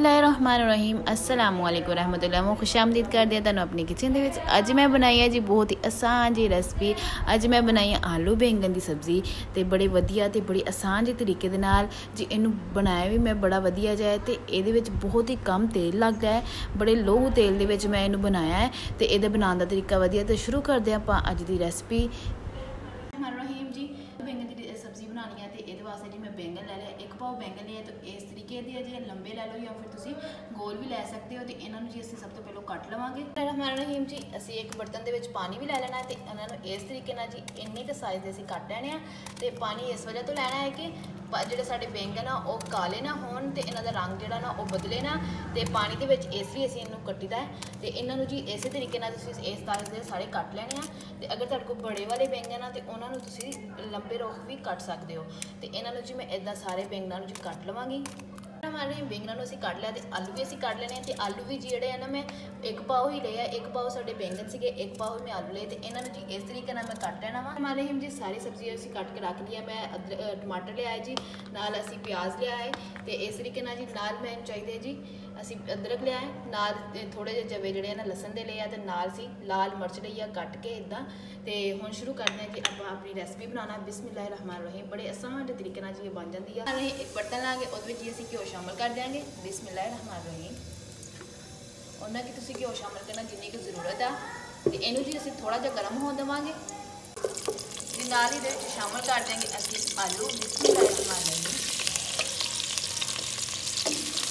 ਬਿਸਮਿਲ੍ਲਾਹਿਰਰਹਿਮਾਨਿਰਰਹੀਮ ਅਸਲਾਮੁ ਅਲੈਕੁਮ ਰਹਿਮਤੁਲਾਹ ਮੈਂ ਖੁਸ਼ਾਮਦੀਦ ਕਰਦੇ ਹਾਂ ਤੁਹਾਨੂੰ ਆਪਣੀ ਕਿਚਨ ਦੇ ਵਿੱਚ। ਅੱਜ ਮੈਂ ਬਣਾਈ ਹੈ ਜੀ ਬਹੁਤ ਹੀ ਆਸਾਨ ਜੀ ਰੈਸਪੀ ਅੱਜ ਮੈਂ ਬਣਾਈ ਹੈ ਆਲੂ ਬੈਂਗਣ ਦੀ ਸਬਜ਼ੀ ਤੇ ਬੜੇ ਵਧੀਆ ਤੇ ਬੜੀ ਆਸਾਨ ਜੀ ਤਰੀਕੇ ਦੇ ਨਾਲ ਜੀ ਇਹਨੂੰ ਬਣਾਇਆ ਵੀ ਮੈਂ ਬੜਾ ਵਧੀਆ ਜਾਏ ਤੇ ਇਹਦੇ ਵਿੱਚ ਬਹੁਤ ਹੀ ਕਮ ਤੇਲ ਲੱਗਦਾ ਹੈ ਬੜੇ ਲੋਹ ਤੇਲ ਦੇ ਵਿੱਚ ਮੈਂ ਇਹਨੂੰ ਬਣਾਇਆ ਹੈ ਤੇ ਇਹਦੇ ਬਣਾਉਣ ਦਾ ਤਰੀਕਾ ਵਧੀਆ ਤੇ ਸ਼ੁਰੂ ਕਰਦੇ ਆਪਾਂ ਅੱਜ ਦੀ ਰੈਸਪੀ ਰਹੀਮ ਜੀ ਬੈਂਗਨ ਦੀ ਸਬਜ਼ੀ ਬਣਾਉਣੀ ਹੈ ਤੇ ਇਹਦੇ ਵਾਸਤੇ ਜੀ ਮੈਂ ਬੈਂਗਨ ਲੈ ਲਿਆ ਇੱਕ ਪਾਉ ਇਸ ਤਰੀਕੇ ਦੀ ਹੈ ਜੀ ਲੰਬੇ ਲੈ ਲਓ ਜਾਂ ਫਿਰ ਤੁਸੀਂ ਗੋਲ ਵੀ ਲੈ ਸਕਦੇ ਹੋ ਤੇ ਇਹਨਾਂ ਨੂੰ ਜੀ ਅਸੀਂ ਸਭ ਤੋਂ ਪਹਿਲਾਂ ਕੱਟ ਲਵਾਂਗੇ। ਰਹਿਮਾਨ ਰਹੀਮ ਜੀ, ਅਸੀਂ ਇੱਕ ਬਰਤਨ ਦੇ ਵਿੱਚ ਪਾਣੀ ਵੀ ਲੈ ਲੈਣਾ ਤੇ ਇਹਨਾਂ ਨੂੰ ਇਸ ਤਰੀਕੇ ਨਾਲ ਜੀ ਇੰਨੇ ਕੁ ਸਾਈਜ਼ ਦੇ ਅਸੀਂ ਕੱਟ ਲੈਣੇ ਆ ਤੇ ਪਾਣੀ ਇਸ ਵਜ੍ਹਾ ਤੋਂ ਲੈਣਾ ਹੈ ਕਿ ਜਿਹੜੇ ਸਾਡੇ ਬੈਂਗਨ ਆ ਉਹ ਕਾਲੇ ਨਾ ਹੋਣ ਤੇ ਇਹਨਾਂ ਦਾ ਰੰਗ ਜਿਹੜਾ ਨਾ, ਉਹ ਬਦਲੇ ਨਾ। ਤੇ ਪਾਣੀ ਦੇ ਵਿੱਚ ਇਸ ਲਈ ਅਸੀਂ ਇਹਨੂੰ ਕੱਟੀਦਾ ਹੈ। ਤੇ ਇਹਨਾਂ ਨੂੰ ਜੀ ਇਸੇ ਤਰੀਕੇ ਨਾਲ ਤੁਸੀਂ ਇਸ ਤਰ੍ਹਾਂ ਦੇ ਸਾਰੇ ਕੱਟ ਲੈਣੇ ਆ। ਤੇ ਅਗਰ ਤੁਹਾਡੇ ਕੋਲ ਬੜੇ ਵਾਲੇ ਬੈਂਗਨ ਆ ਤੇ ਉਹਨਾਂ ਨੂੰ ਤੁਸੀਂ ਲੰਬੇ ਰੋਖ ਵੀ ਕੱਟ ਸਕਦੇ ਹੋ। ਤੇ ਇਹਨਾਂ ਨੂੰ ਜੀ ਮੈਂ ਇਦਾਂ ਸਾਰੇ ਬੈਂਗਨਾਂ ਨੂੰ ਜੀ ਕੱਟ ਲਵਾਂਗੀ। ਮਾਰ ਹਮਾਰੇ ਬੈਂਗਣਾ ਨੂੰ ਅਸੀਂ ਕੱਢ ਲਿਆ ਤੇ ਆਲੂ ਵੀ ਅਸੀਂ ਕੱਢ ਲੈਣੇ ਤੇ ਆਲੂ ਵੀ ਜਿਹੜੇ ਆ ਨਾ ਮੈਂ ਇੱਕ ਪਾਉ ਹੀ ਲਿਆ ਇੱਕ ਪਾਉ ਸਾਡੇ ਬੈਂਗਨ ਸੀਗੇ, ਇੱਕ ਪਾਉ ਮੈਂ ਆਲੂ ਲਏ ਤੇ ਇਹਨਾਂ ਨੂੰ ਜੀ ਇਸ ਤਰੀਕੇ ਨਾਲ ਮੈਂ ਕੱਟ ਲੈਣਾ ਵਾ। ਹਮਾਰੇ ਹਿਮ ਜੀ ਸਾਰੀ ਸਬਜ਼ੀਆਂ ਅਸੀਂ ਕੱਟ ਕੇ ਰੱਖ ਲਿਆ ਮੈਂ ਟਮਾਟਰ ਲਿਆ ਜੀ, ਨਾਲ ਅਸੀਂ ਪਿਆਜ਼ ਲਿਆ ਹੈ ਤੇ ਇਸ ਤਰੀਕੇ ਨਾਲ ਜੀ ਨਾਲ ਮੈਂ ਚਾਹੀਦੇ ਜੀ, ਅਸੀਂ ਅਦਰਕ ਲਿਆ ਹੈ ਨਾਲ ਥੋੜੇ ਜਿਹੇ ਜਵੇ ਜਿਹੜੇ ਨਾ ਲਸਣ ਦੇ ਲਏ ਆ ਤੇ ਨਾਲ ਸੀ ਲਾਲ ਮਿਰਚ ਲਈ ਆ ਕੱਟ ਕੇ ਇਦਾਂ ਤੇ ਹੁਣ ਸ਼ੁਰੂ ਕਰਦੇ ਹਾਂ ਜੀ ਆਪਾਂ ਆਪਣੀ ਰੈਸਪੀ ਬਣਾਉਣਾ, ਬਿਸਮਿਲ੍ਲਾਹਿਰ ਰਹਿਮਾਨ ਰਹੀਮ, ਬੜੇ ਆਸਾਨ ਤਰੀਕੇ ਨਾਲ ਜੀ ਇਹ ਬਣ ਜਾਂਦੀ ਆ। ਇੱਕ ਬਰਤਨ ਲਾਂਗੇ ਉਹਦੇ ਵਿੱਚ ਅਸੀਂ ਘਿਓ ਸ਼ਾਮਲ ਕਰ ਦਿਆਂਗੇ। ਬਿਸਮਿਲ੍ਲਾਹਿਰ ਰਹਿਮਾਨ ਰਹੀਮ ਉਹਨਾਂ ਕਿ ਤੁਸੀਂ ਘਿਓ ਸ਼ਾਮਲ ਕਰਨਾ ਜਿੰਨੀ ਕੁ ਜ਼ਰੂਰਤ ਆ, ਤੇ ਇਹਨੂੰ ਜੀ ਅਸੀਂ ਥੋੜਾ ਜਿਹਾ ਗਰਮ ਹੋਣ ਦੇਵਾਂਗੇ। ਤੇ ਨਾਲ ਹੀ ਦੇ ਸ਼ਾਮਲ ਕਰ ਦਿਆਂਗੇ ਅਸੀਂ ਆਲੂ। ਬਿਸਮਿਲ੍ਲਾਹਿਰ ਰਹਿਮਾਨ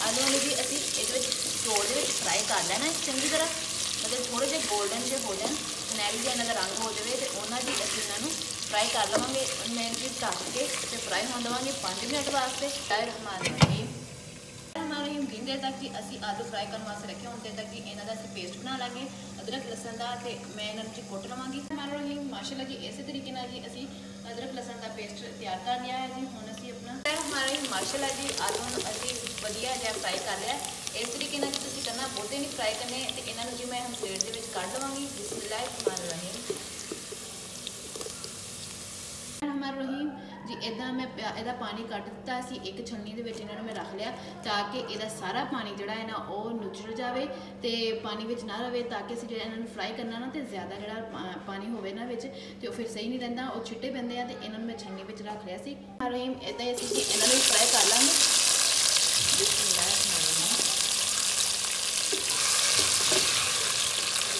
ਆਲੂ ਨੂੰ ਵੀ ਅਸੀਂ ਇਹਦੇ ਵਿੱਚ ਚੋਲ ਦੇ ਵਿੱਚ ਫਰਾਈ ਕਰ ਲੈਣਾ ਚੰਗੀ ਤਰ੍ਹਾਂ ਮਤਲਬ ਥੋੜੇ ਜਿਹਾ 골ਡਨ ਜੇ ਹੋ ਜਾਣ ਸੁਨਹਿਰੀ ਜਿਹਾ ਇਹਨਾਂ ਦਾ ਰੰਗ ਹੋ ਜਾਵੇ ਤੇ ਉਹਨਾਂ ਦੀ ਅਸੀਂ ਇਹਨਾਂ ਨੂੰ ਫਰਾਈ ਕਰ ਲਵਾਂਗੇ। ਮੈਂ ਜੀ ਢੱਕ ਕੇ ਤੇ ਫਰਾਈ ਹੋਣ ਦਵਾਂਗੇ 5 ਮਿੰਟ ਵਾਸਤੇ। ਤਾਇ ਰਹਿਮਾਨ ਰਹੀਮ ਹਮਾਰੇ ਤੱਕ ਕਿ ਅਸੀਂ ਆਲੂ ਫਰਾਈ ਕਰਨ ਵਾਸਤੇ ਰੱਖੇ ਹੁਣ ਤੇ ਤੱਕ ਕਿ ਇਹਨਾਂ ਦਾ ਅਸੀਂ ਪੇਸਟ ਬਣਾ ਲਾਂਗੇ, ਅਦਰਕ, ਲਸਣ ਦਾ ਤੇ ਮੈਂ ਇਹਨਾਂ ਨੂੰ ਜੀ ਕੁੱਟ ਲਵਾਂਗੀ। ਹਮਾਰੇ ਰਹੀਮ ਮਾਸ਼ਾਅੱਲਾ ਜੀ ਇਸੇ ਤਰੀਕੇ ਨਾਲ ਜੀ ਅਸੀਂ ਅਦਰਕ, ਲਸਣ ਦਾ ਪੇਸਟ ਤਿਆਰ ਕਰ ਲਿਆ ਹੈ ਜੀ, ਹੁਣ ਅਸੀਂ ਆਪਣਾ ਹਮਾਰੇ ਮਾਸ਼ਾਅੱਲਾ ਜੀ ਆਲੂ ਨੂੰ ਅਸੀਂ ਵਧੀਆ ਜਿਹਾ ਫਰਾਈ ਕਰ ਲਿਆ ਇਸ ਤਰੀਕੇ ਨਾਲ ਤੁਸੀਂ ਕਰਨਾ ਬਹੁਤੇ ਨਹੀਂ ਫਰਾਈ ਕਰਨੇ ਤੇ ਇਹਨਾਂ ਨੂੰ ਜੀ ਮੈਂ ਹੁਣ ਪਲੇਟ ਦੇ ਵਿੱਚ ਕੱਢ ਲਵਾਂਗੀ। ਬਿਸਮਿਲ੍ਲਾਹਿਰ ਰਹਿਮਾਨ ਰਹੀਮ ਰਹਿਮਾਨ ਰਹੀਮ ਜੀ ਇਦਾਂ ਮੈਂ ਇਹਦਾ ਪਾਣੀ ਕੱਢ ਦਿੱਤਾ ਸੀ, ਇੱਕ ਛੰਨੀ ਦੇ ਵਿੱਚ ਇਹਨਾਂ ਨੂੰ ਮੈਂ ਰੱਖ ਲਿਆ ਤਾਂ ਕਿ ਇਹਦਾ ਸਾਰਾ ਪਾਣੀ ਜਿਹੜਾ ਹੈ ਨਾ ਉਹ ਨੁਚੜ ਜਾਵੇ ਤੇ ਪਾਣੀ ਵਿੱਚ ਨਾ ਰਵੇ ਤਾਂ ਕਿ ਅਸੀਂ ਜਿਹੜਾ ਇਹਨਾਂ ਨੂੰ ਫਰਾਈ ਕਰਨਾ ਨਾ ਤੇ ਜ਼ਿਆਦਾ ਜਿਹੜਾ ਪਾਣੀ ਹੋਵੇ ਨਾ ਵਿੱਚ ਤੇ ਉਹ ਫਿਰ ਸਹੀ ਨਹੀਂ ਰਹਿੰਦਾ, ਉਹ ਛਿੱਟੇ ਪੈਂਦੇ ਆ ਤੇ ਇਹਨਾਂ ਨੂੰ ਮੈਂ ਛੰਨੀ ਵਿੱਚ ਰੱਖ ਲਿਆ ਸੀ। ਰਹੀਮ ਇਦਾਂ ਹੀ ਅਸੀਂ ਇਹਨਾਂ ਨੂੰ ਫਰਾਈ ਕਰ ਲਾਂਗੇ।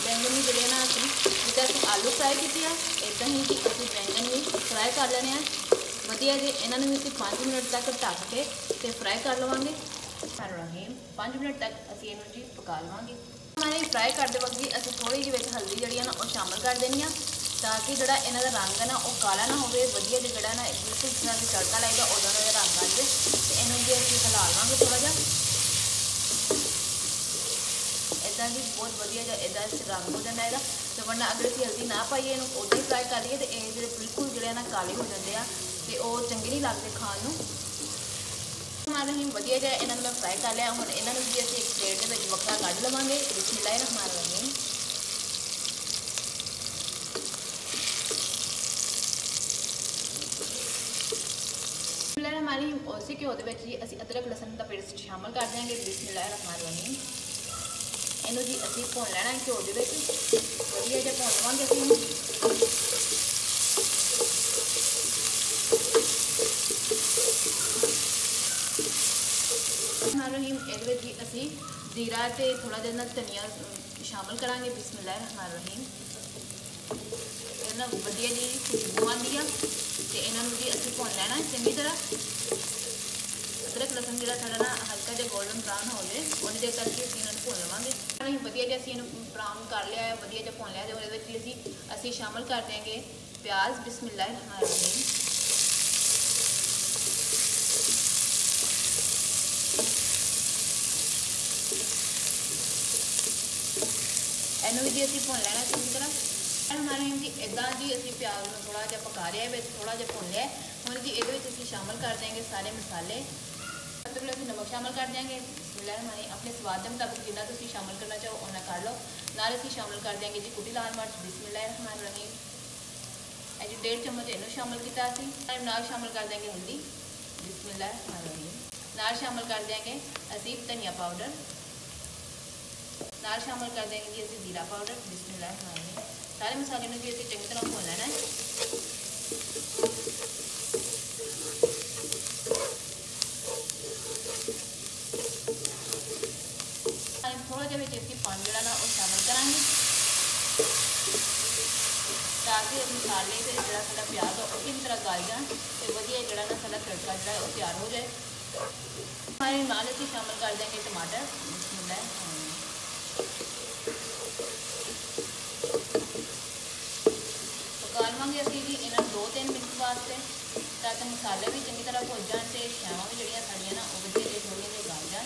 ਬੈਂਗਨ ਵੀ ਜਿਹੜੇ ਨਾ ਅਸੀਂ ਜਿੱਦਾਂ ਅਸੀਂ ਆਲੂ ਫਰਾਈ ਕੀਤੇ ਆ ਇਦਾਂ ਹੀ ਕਿ ਅਸੀਂ ਬੈਂਗਣ ਵੀ ਫਰਾਈ ਕਰ ਲੈਣੇ ਆ। ਵਧੀਆ ਜੀ ਇਹਨਾਂ ਨੂੰ ਵੀ ਅਸੀਂ 5 ਮਿੰਟ ਤੱਕ ਢੱਕ ਕੇ ਤੇ ਫਰਾਈ ਕਰ ਲਵਾਂਗੇ। ਰਹੀਮ 5 ਮਿੰਟ ਤੱਕ ਅਸੀਂ ਇਹਨੂੰ ਜੀ ਪਕਾ ਲਵਾਂਗੇ। ਹਮਾਰੇ ਫਰਾਈ ਕਰਦੇ ਵਕਤ ਜੀ ਅਸੀਂ ਥੋੜੀ ਜਿਹੀ ਵਿੱਚ ਹਲਦੀ ਜਿਹੜੀ ਆ ਨਾ ਉਹ ਸ਼ਾਮਲ ਕਰ ਦੇਣੀ ਆ ਤਾਂ ਕਿ ਜਿਹੜਾ ਇਹਨਾਂ ਦਾ ਰੰਗ ਹੈ ਨਾ ਉਹ ਕਾਲਾ ਨਾ ਹੋਵੇ ਵਧੀਆ ਜਿਹੜਾ ਨਾ ਬਿਲਕੁਲ ਜਿਸ ਤਰ੍ਹਾਂ ਦੀ ਤੜਕਾ ਲਾਈਦਾ ਉਦੋਂ ਦਾ ਰੰਗ ਆ ਜਾਵੇ। ਤੇ ਇਹਨੂੰ ਜੀ ਅਸੀਂ ਹਿਲਾ ਲਵਾਂਗੇ ਥੋੜਾ ਜਿਹਾ। ਇਦਾਂ ਜੀ ਬਹੁਤ ਵਧੀਆ ਜਿਹਾ ਇਦਾਂ ਰੰਗ ਹੋ ਜਾਂਦਾ ਇਹਦਾ ਤੇ ਵਰਨਾ ਅਗਰ ਅਸੀਂ ਹਲਦੀ ਨਾ ਪਾਈਏ ਇਹਨੂੰ ਉਦਾਂ ਹੀ ਫਰਾਈ ਕਰ ਲਈਏ ਤੇ ਇਹ ਜਿਹੜੇ ਬਿਲਕੁਲ ਜਿਹੜੇ ਨਾ ਕਾਲੇ ਹੋ ਜਾਂਦੇ ਆ ਤੇ ਉਹ ਚੰਗੇ ਨਹੀਂ ਲੱਗਦੇ ਖਾਣ ਨੂੰ। ਹਮਾਰੇ ਹੀ ਵਧੀਆ ਜਿਹਾ ਇਹਨਾਂ ਨੂੰ ਮੈਂ ਫਰਾਈ ਕਰ ਲਿਆ। ਹੁਣ ਇਹਨਾਂ ਨੂੰ ਵੀ ਅਸੀਂ ਇੱਕ ਪਲੇਟ ਦੇ ਵਿੱਚ ਵੱਖਰਾ ਕੱਢ ਲਵਾਂਗੇ। ਬਿਸਮਿਲ੍ਲਾਹਿਰ ਰਹਿਮਾਨ ਰਹੀਮ ਹਮਾਰੀ ਉਸੇ ਘਿਓ ਦੇ ਵਿੱਚ ਜੀ ਅਸੀਂ ਅਦਰਕ, ਲਸਣ ਦਾ ਪੇਸਟ ਸ਼ਾਮਲ ਕਰ ਦਿਆਂਗੇ। ਬਿਸਮਿਲ੍ਲਾਹਿਰ ਰਹਿਮਾਨ ਰਹੀਮ। ਇਹਨੂੰ ਜੀ ਅਸੀਂ ਭੁੰਨ ਲੈਣਾ ਘਿਓ ਦੇ ਵਿੱਚ। ਵਧੀਆ ਜਿਹਾ ਭੁੰਨ ਲਵਾਂਗੇ ਅਸੀਂ ਇਹਨੂੰ ਰਹੀਮ ਇਹਦੇ ਵਿੱਚ ਹੀ ਅਸੀਂ ਜ਼ੀਰਾ ਤੇ ਥੋੜਾ ਜਿਹਾ ਨਾ ਧਨੀਆ ਸ਼ਾਮਲ ਕਰਾਂਗੇ। ਬਿਸਮਿਲ੍ਲਾਹਿਰ ਰਹਿਮਾਨ ਰਹੀਮ ਇਹਨਾਂ ਵਧੀਆ ਜੀ ਖੁਸ਼ਬੂ ਆਉਂਦੀ ਆ ਤੇ ਇਹਨਾਂ ਨੂੰ ਜੀ ਅਸੀਂ ਭੁੰਨ ਲੈਣਾ ਚੰਗੀ ਤਰ੍ਹਾਂ। ਅਦਰਕ, ਲਸਣ ਜਿਹੜਾ ਸਾਡਾ ਨਾ ਹਲਕਾ ਜਿਹਾ 골ਡਨ ਬ੍ਰਾਊਨ ਹੋ ਜਾਵੇ ਉਹਨੇ ਦੇ ਕਰਕੇ ਅਸੀਂ ਇਹਨਾਂ ਨੂੰ ਭੁੰਨ ਲਵਾਂਗੇ। ਅਸੀਂ ਵਧੀਆ ਜਿਹਾ ਅਸੀਂ ਇਹਨੂੰ ਬ੍ਰਾਊਨ ਕਰ ਲਿਆ ਹੈ, ਵਧੀਆ ਜਿਹਾ ਭੁੰਨ ਲਿਆ ਤੇ ਉਹਦੇ ਵਿੱਚ ਅਸੀਂ ਅਸੀਂ ਸ਼ਾਮਲ ਕਰ ਦਿਆਂਗੇ ਪਿਆਜ਼। ਬਿਸਮਿਲ੍ਲਾਹਿਰ ਰਹਿਮਾਨ ਰਹੀਮ ਇਹਨੂੰ ਵੀ ਜੀ ਅਸੀਂ ਭੁੰਨ ਲੈਣਾ ਚੰਗੀ ਤਰ੍ਹਾਂ। ਹਮਾਰੇ ਜੀ ਇਦਾਂ ਜੀ ਅਸੀਂ ਪਿਆਜ਼ ਨੂੰ ਥੋੜਾ ਜਿਹਾ ਪਕਾ ਲਿਆ, ਵਿੱਚ ਥੋੜਾ ਜਿਹਾ ਭੁੰਨ ਲਿਆ। ਹੁਣ ਜੀ ਇਹਦੇ ਵਿੱਚ ਅਸੀਂ ਸ਼ਾਮਲ ਕਰ ਦੇਵਾਂਗੇ ਸਾਰੇ ਮਸਾਲੇ। ਮਤਲਬ ਅਸੀਂ ਨਮਕ ਸ਼ਾਮਲ ਕਰ ਦਿਆਂਗੇ। ਬਿਸਮਿਲ੍ਲਾਹ ਰਹਿਮਾਨੀ ਆਪਣੇ ਸਵਾਦ ਦੇ ਮੁਤਾਬਕ ਜਿੰਨਾ ਤੁਸੀਂ ਸ਼ਾਮਲ ਕਰਨਾ ਚਾਹੋ ਉਹਨਾਂ ਕਰ ਲਓ। ਨਾਲ ਅਸੀਂ ਸ਼ਾਮਲ ਕਰ ਦਿਆਂਗੇ ਜੀ ਕੁੱਟੀ ਲਾਲ ਮਿਰਚ, ਬਿਸਮਿਲ੍ਲਾਹ ਰਹਿਮਾਨ ਰਹੀਮ। ਇਹ ਜੀ 1.5 ਚਮਚ ਇਹਨੂੰ ਸ਼ਾਮਲ ਕੀਤਾ ਅਸੀਂ। ਨਾਲ ਸ਼ਾਮਲ ਕਰ ਦਿਆਂਗੇ ਹਲਦੀ, ਬਿਸਮਿਲ੍ਲਾਹ ਰਹਿਮਾਨ ਰਹੀਮ। ਨਾਲ ਸ਼ਾਮਲ ਕਰ ਦਿਆਂਗੇ ਅਸੀਂ ਧਨੀਆ ਪਾਊਡਰ। ਨਾਲ ਸ਼ਾਮਲ ਕਰ ਦਿਆਂਗੇ ਜੀ ਅਸੀਂ ਜ਼ੀਰਾ ਪਾਊਡਰ ਬਿਸਮਿਲ੍ਲਾਹ ਸਾਰੇ ਮਸਾਲੇ ਨੂੰ ਵੀ ਅਸੀਂ ਚੰਗੀ ਤਰ੍ਹਾਂ ਭੁੰਨ ਲੈਣਾ ਹੈ ਥੋੜਾ ਜਿਹਾ ਵਿੱਚ ਅਸੀਂ ਪਾਣੀ ਜਿਹੜਾ ਨਾ ਉਹ ਸ਼ਾਮਲ ਕਰਾਂਗੇ ਤਾਂ ਕਿ ਮਸਾਲੇ ਤੇ ਜਿਹੜਾ ਸਾਡਾ ਪਿਆਜ਼ ਆ ਉਹ ਚੰਗੀ ਤਰ੍ਹਾਂ ਗਲ ਜਾਣ ਤੇ ਵਧੀਆ ਜਿਹੜਾ ਨਾ ਸਾਡਾ ਤੜਕਾ ਜਿਹੜਾ ਉਹ ਤਿਆਰ ਹੋ ਜਾਏ ਹਮਾਰੇ ਨਾਲ ਅਸੀਂ ਸ਼ਾਮਲ ਕਰ ਦੇंगे ਟਮਾਟਰ ਬਿਸਮਿਲ੍ਲਾਹ ਪਕਾ ਲਵਾਂਗੇ ਅਸੀਂ ਜੀ ਇਹਨਾਂ ਨੂੰ 2-3 ਮਿੰਟ ਵਾਸਤੇ ਤਾਂ ਮਸਾਲੇ ਵੀ ਚੰਗੀ ਤਰ੍ਹਾਂ ਭੁੱਜ ਜਾਣ ਤੇ ਛਾਵਾਂ ਵੀ ਜਿਹੜੀਆਂ ਸਾਡੀਆਂ ਨਾ, ਉਹ ਵਧੀਆ ਜਿਹੇ ਥੋੜ੍ਹੀਆਂ ਜਿਹੀਆਂ ਗਲ ਜਾਣ।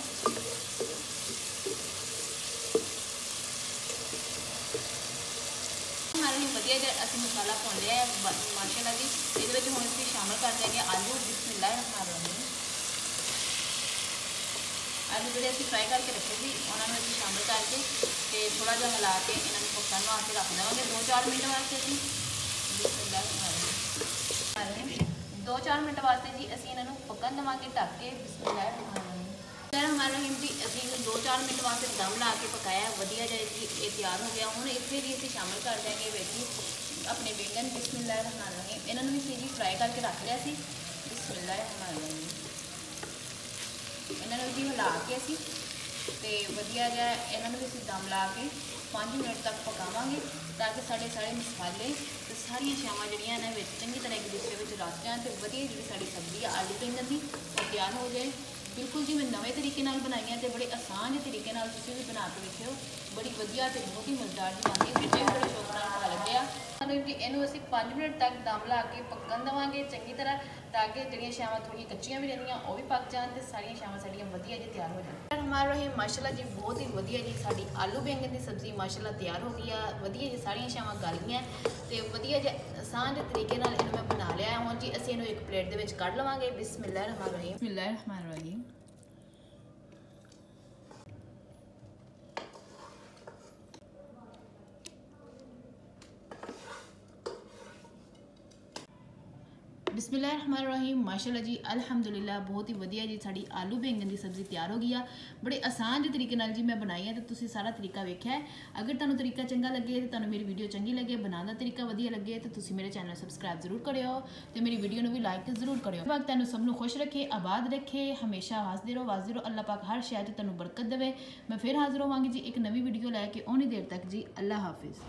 ਹਮਾਰੇ ਵਧੀਆ ਜਿਹਾ ਅਸੀਂ ਮਸਾਲਾ ਭੁੰਨ ਲਿਆ ਹੈ ਮਾਸ਼ਾਅੱਲਾ ਜੀ। ਇਹਦੇ ਵਿੱਚ ਹੁਣ ਅਸੀਂ ਸ਼ਾਮਲ ਕਰ ਦਿਆਂਗੇ ਆਲੂ ਬਿਸਮਿਲ੍ਲਾਹ ਰਹਿਮਾਨ ਰਹੀਮ ਆਲੂ ਜਿਹੜੇ ਅਸੀਂ ਫਰਾਈ ਕਰਕੇ ਰੱਖੇ ਸੀ, ਉਹਨਾਂ ਨੂੰ ਅਸੀਂ ਸ਼ਾਮਲ ਕਰਕੇ ਤੇ ਥੋੜਾ ਜਿਹਾ ਹਿਲਾ ਕੇ ਇਹਨਾਂ ਨੂੰ ਪੱਕਣ ਵਾਸਤੇ ਰੱਖ ਦੇਵਾਂਗੇ। 2-4 ਮਿੰਟ ਵਾਸਤੇ ਅਸੀਂ ਬਿਸਮਿਲ੍ਲਾਹ ਰਹਿਮਾਨ ਰਹੀਮ 2-4 ਮਿੰਟ ਵਾਸਤੇ ਜੀ ਅਸੀਂ ਇਹਨਾਂ ਨੂੰ ਪੱਕਣ ਦੇਵਾਂਗੇ ਢੱਕ ਕੇ ਬਿਸਮਿਲ੍ਲਾਹ ਰਹਿਮਾਨ ਰਹੀਮ। ਸਰ ਹਮਾਰਾ ਰਹੀਮ ਜੀ, ਅਸੀਂ 2-4 ਮਿੰਟ ਵਾਸਤੇ ਦਮ ਲਾ ਕੇ ਪਕਾਇਆ, ਵਧੀਆ ਜਿਹਾ ਜੀ, ਇਹ ਤਿਆਰ ਹੋ ਗਿਆ। ਹੁਣ ਇੱਥੇ ਜੀ ਅਸੀਂ ਸ਼ਾਮਲ ਕਰ ਦਿਆਂਗੇ ਵਿੱਚ ਆਪਣੇ ਬੇਗਨ, ਬਿਸਮਿਲ੍ਲਾਹ ਰਹਿਮਾਨ ਰਹੀਮ। ਇਹਨਾਂ ਨੂੰ ਵੀ ਅਸੀਂ ਜੀ ਫਰਾਈ ਕਰਕੇ ਰੱਖ ਲਿਆ ਸੀ। ਬਿਸਮਿਲ੍ਲਾਹ ਰਹਿਮਾਨ ਰਹੀਮ। ਇਹਨਾਂ ਨੂੰ ਜੀ ਹਿਲਾ ਕੇ ਅਸੀਂ, ਤੇ ਵਧੀਆ ਜਿਹਾ ਇਹਨਾਂ ਨੂੰ ਵੀ ਅਸੀਂ ਦਮ ਲਾ ਕੇ 5 ਮਿੰਟ ਤੱਕ ਪਕਾਵਾਂਗੇ ਤਾਂ ਕਿ ਸਾਡੇ ਸਾਰੇ ਮਸਾਲੇ ਤੇ ਸਾਰੀਆਂ ਛਾਵਾਂ ਜਿਹੜੀਆਂ ਨੇ ਵਿੱਚ ਚੰਗੀ ਤਰ੍ਹਾਂ ਇੱਕ ਦੂਸਰੇ ਵਿੱਚ ਰਚ ਜਾਣ ਤੇ ਵਧੀਆ ਜਿਹੜੀ ਸਾਡੀ ਸਬਜ਼ੀ ਆ ਆਲੂ ਬੈਂਗਣ ਦੀ, ਉਹ ਤਿਆਰ ਹੋ ਜਾਏ। ਬਿਲਕੁਲ ਜੀ ਮੈਂ ਨਵੇਂ ਤਰੀਕੇ ਨਾਲ ਬਣਾਈਆਂ ਤੇ ਬੜੇ ਆਸਾਨ ਜਿਹੇ ਤਰੀਕੇ ਨਾਲ ਤੁਸੀਂ ਵੀ ਬਣਾ ਕੇ ਵੇਖਿਓ। ਬੜੀ ਵਧੀਆ ਤੇ ਬਹੁਤ ਹੀ ਮਜ਼ੇਦਾਰ ਜੀ ਬਣਦੀ ਹੈ ਬੱਚੇ ਬੜੇ ਸ਼ੌਕ ਨਾਲ ਖਾ ਲੈਂਦੇ ਆ ਸਾਨੂੰ ਜੀ ਇਹਨੂੰ ਅਸੀਂ 5 ਮਿੰਟ ਤੱਕ ਦਮ ਲਾ ਕੇ ਪੱਕਣ ਦੇਵਾਂਗੇ ਚੰਗੀ ਤਰ੍ਹਾਂ ਤਾਂ ਕਿ ਜਿਹੜੀਆਂ ਸ਼ਾਮਾਂ ਥੋੜੀਆਂ ਕੱਚੀਆਂ ਵੀ ਰਹਿੰਦੀਆਂ ਉਹ ਵੀ ਪੱਕ ਜਾਣ ਤੇ ਸਾਰੀਆਂ ਸ਼ਾਮਾਂ ਸਾਡੀਆਂ ਵਧੀਆ ਜੀ ਤਿਆਰ ਹੋ ਜਾਣ। ਹਮਾਰਾ ਰਹੇ ਮਾਸ਼ਾਅੱਲਾ ਜੀ ਬਹੁਤ ਹੀ ਵਧੀਆ ਜੀ ਸਾਡੀ ਆਲੂ ਬੈਂਗਣ ਦੀ ਸਬਜ਼ੀ ਮਾਸ਼ਾਅੱਲਾ ਤਿਆਰ ਹੋ ਗਈ ਆ ਵਧੀਆ ਜੀ ਸਾਰੀਆਂ ਸ਼ਾਮਾਂ ਗਲ ਗਈਆਂ ਤੇ ਵਧੀਆ ਜਿਹਾ ਆਸਾਨ ਜਿਹੇ ਤਰੀਕੇ ਨਾਲ ਇਹਨੂੰ ਮੈਂ ਬਣਾ ਲਿਆ ਹੁਣ ਜੀ ਅਸੀਂ ਇਹਨੂੰ ਇੱਕ ਪਲੇਟ ਦੇ ਵਿੱਚ ਕੱਢ ਲਵਾਂਗੇ ਬਿਸਮਿਲ੍ਲਾਹ ਰਹਿਮਾਨ ਰਹੀਮ। ਬਿਸਮਿਲ੍ਲਾਹ ਰਹਿਮਾਨ ਰਹੀਮ। ਬਿਸਮਿਲ੍ਲਾਹਿਰਰਹਿਮਾਨਿਰਰਹੀਮ। ਮਾਸ਼ਾਅੱਲਾ ਜੀ, ਅਲਹਮਦੁਲਿਲਾ, ਬਹੁਤ ਹੀ ਵਧੀਆ ਜੀ, ਸਾਡੀ ਆਲੂ ਬੈਂਗਣ ਦੀ ਸਬਜ਼ੀ ਤਿਆਰ ਹੋ ਗਈ ਆ। ਬੜੇ ਆਸਾਨ ਜਿਹੇ ਤਰੀਕੇ ਨਾਲ ਜੀ ਮੈਂ ਬਣਾਈ ਹੈ ਤੇ ਤੁਸੀਂ ਸਾਰਾ ਤਰੀਕਾ ਵੇਖਿਆ ਹੈ। ਅਗਰ ਤੁਹਾਨੂੰ ਤਰੀਕਾ ਚੰਗਾ ਲੱਗੇ ਤੇ ਤੁਹਾਨੂੰ ਮੇਰੀ ਵੀਡੀਓ ਚੰਗੀ ਲੱਗੇ, ਬਣਾਉਣ ਦਾ ਤਰੀਕਾ ਵਧੀਆ ਲੱਗੇ, ਤੇ ਤੁਸੀਂ ਮੇਰੇ ਚੈਨਲ ਸਬਸਕ੍ਰਾਈਬ ਜ਼ਰੂਰ ਕਰਿਓ ਤੇ ਮੇਰੀ ਵੀਡੀਓ ਨੂੰ ਵੀ ਲਾਈਕ ਜ਼ਰੂਰ ਕਰਿਓ। ਵਕਤ ਤੁਹਾਨੂੰ ਸਭ ਨੂੰ ਖੁਸ਼ ਰੱਖੇ, ਆਬਾਦ ਰੱਖੇ, ਹਮੇਸ਼ਾ ਹੱਸਦੇ ਰਹੋ ਵਾਜ਼ਦੇ ਰਹੋ ਅੱਲਾ ਪਾਕ ਹਰ ਸ਼ੈ 'ਚ ਤੁਹਾਨੂੰ ਬਰਕਤ ਦੇਵੇ। ਮੈਂ ਫਿਰ ਹਾਜ਼ਰ ਹੋਵਾਂਗੀ ਜੀ ਇੱਕ ਨਵੀਂ ਵੀਡੀਓ ਲੈ ਕੇ ਉਨੀ ਦੇਰ ਤੱਕ ਜੀ ਅੱਲਾ ਹਾਫਿਜ਼।